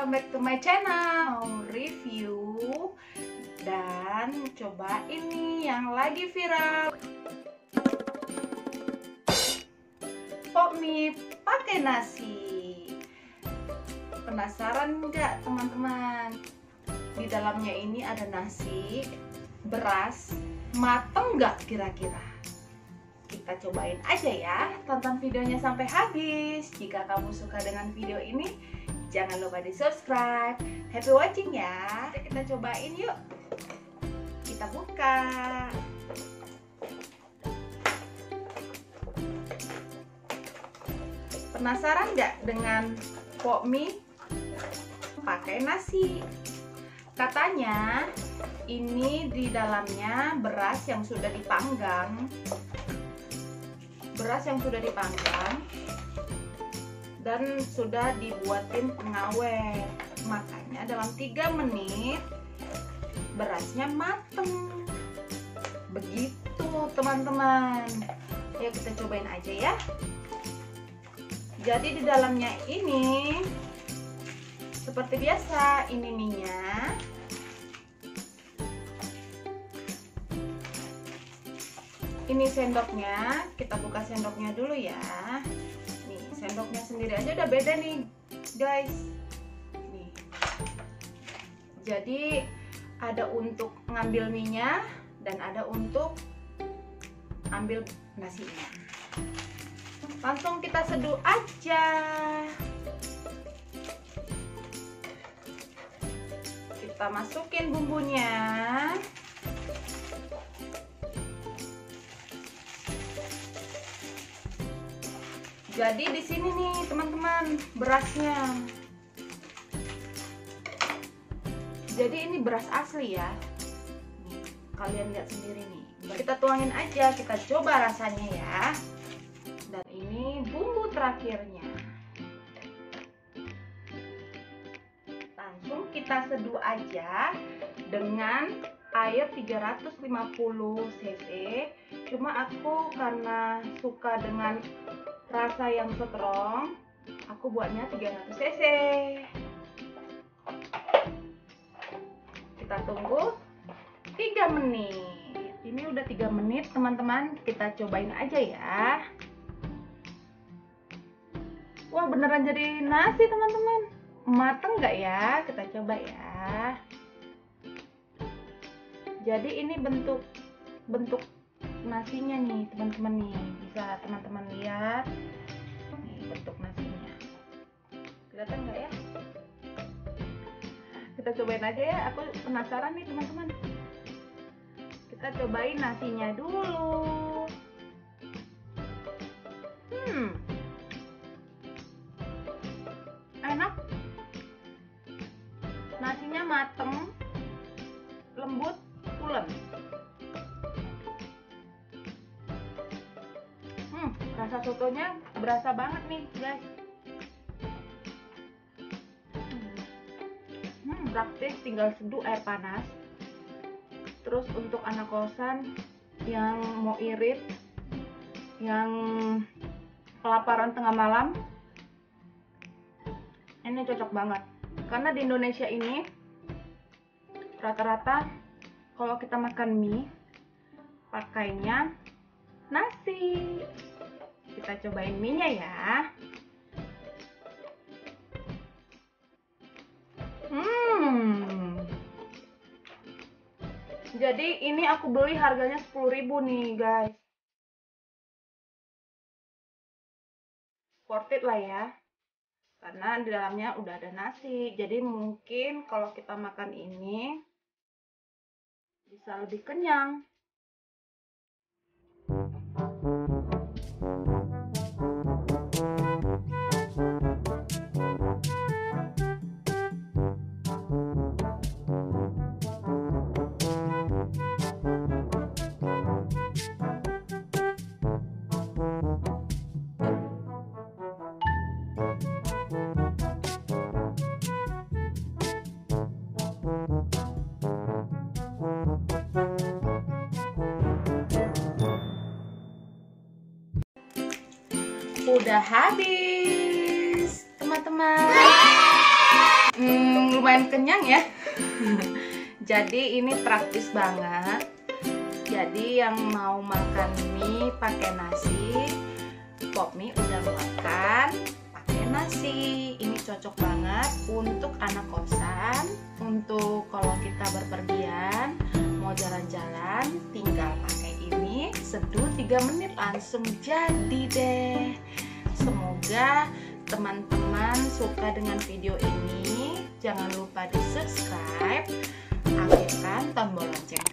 welcome back to my channel. Mau review. Dan coba ini yang lagi viral. Pok mie pakai nasi? Penasaran nggak teman-teman? Di dalamnya ini ada nasi, beras, mateng nggak kira-kira? kita cobain aja ya. Tonton videonya sampai habis. Jika kamu suka dengan video ini jangan lupa di subscribe happy watching ya. Kita cobain yuk. Kita buka. Penasaran nggak dengan pok mie pakai nasi. Katanya ini di dalamnya beras yang sudah dipanggang. Beras yang sudah dipanggang dan sudah dibuatin pengawet. Makanya dalam 3 menit berasnya mateng. Begitu teman-teman. Ya kita cobain aja ya. Jadi di dalamnya ini seperti biasa ini minyak. Ini sendoknya kita buka sendoknya dulu ya sendoknya sendiri aja udah beda nih guys. Nih. Jadi ada untuk ngambil minyak dan ada untuk ambil nasinya. Langsung kita seduh aja. Kita masukin bumbunya jadi di sini nih teman-teman berasnya. Jadi ini beras asli ya. Kalian lihat sendiri nih. Kita tuangin aja kita coba rasanya ya. Dan ini bumbu terakhirnya. Langsung kita seduh aja dengan air 350 cc cuma aku karena suka dengan rasa yang strong aku buatnya 300 cc. Kita tunggu 3 menit. Ini udah 3 menit teman-teman. Kita cobain aja ya. Wah beneran jadi nasi teman-teman. Mateng nggak ya? Kita coba ya. Jadi ini bentuk bentuk nasinya nih teman-teman nih. Bisa teman-teman lihat nih bentuk nasinya. Kelihatan nggak ya? Kita cobain aja ya. Aku penasaran nih teman-teman. Kita cobain nasinya dulu. Hmm. Enak. Nasinya mateng rasa sotonya berasa banget nih guys. Hmm, praktis tinggal seduh air panas. Terus untuk anak kosan yang mau irit yang kelaparan tengah malam ini cocok banget. Karena di Indonesia ini rata-rata kalau kita makan mie pakainya nasi kita cobain mie nya ya. Hmm. Jadi ini aku beli harganya 10.000 nih guys. Worth it lah ya. Karena di dalamnya udah ada nasi. Jadi mungkin kalau kita makan ini bisa lebih kenyang udah habis teman-teman. Hmm, lumayan kenyang ya. Jadi ini praktis banget. Jadi yang mau makan mie pakai nasi pop mie udah makan pakai nasi. Ini cocok banget untuk anak kosan. Untuk kalau kita berpergian mau jalan-jalan tinggal pakai ini. Seduh 3 menit langsung jadi deh semoga teman-teman suka dengan video ini. Jangan lupa di subscribe aktifkan tombol lonceng